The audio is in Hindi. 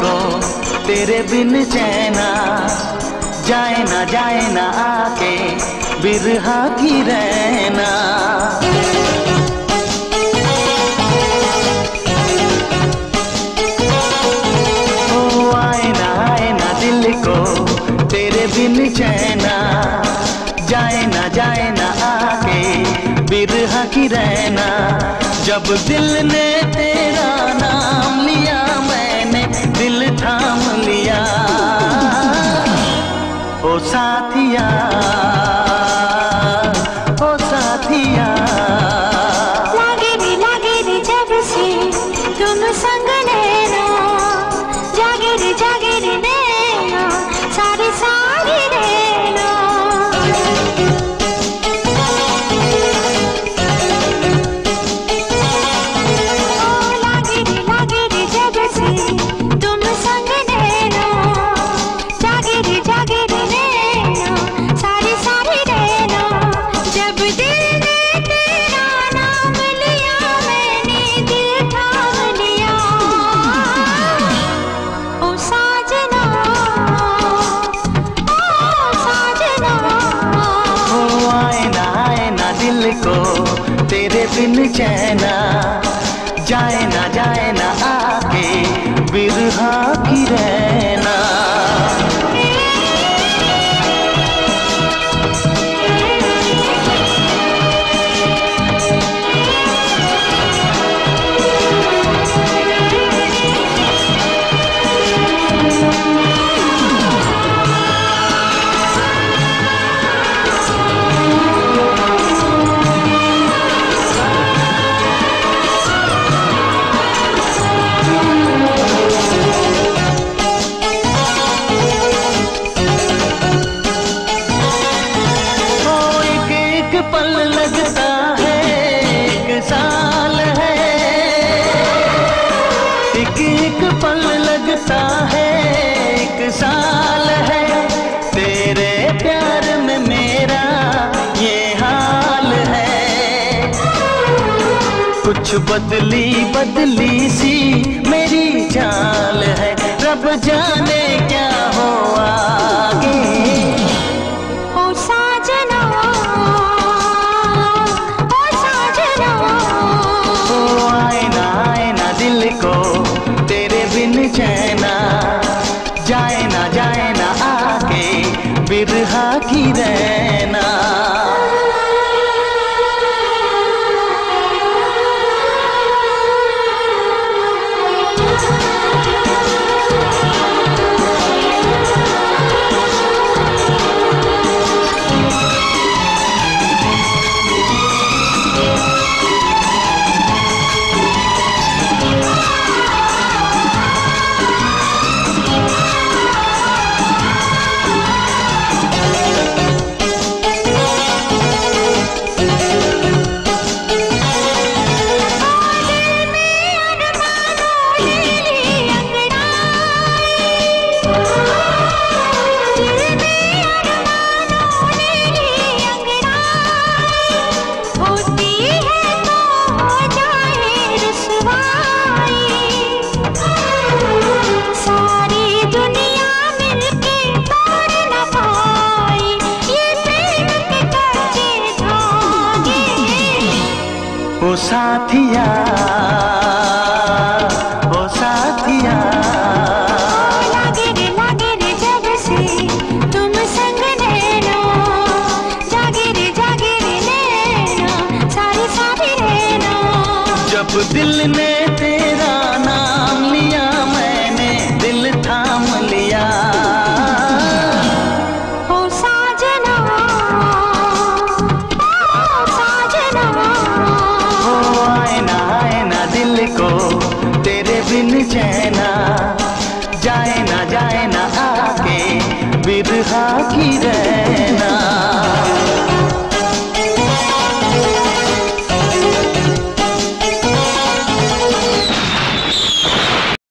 को तेरे बिन चैना जाए ना जाए ना आके बिरहा की रहना ओ, आए ना आए ना दिल को तेरे बिन चैना जाए ना जाए ना आके बिरहा की रहना जब दिल ने बिन चैना जाए ना पल लगता है, एक साल है। एक एक पल लगता है, एक साल है। तेरे प्यार में मेरा ये हाल है। कुछ बदली बदली सी मेरी चाल है। रब जाने क्या हो आगे। बिरहा की रहना ओ साथिया ओ साथिया। लागे रे लागे रे जब से तुम संग नैना जागे रे जागे रे नैना सारी सारी नैना जब दिल ने बिरहा की रहना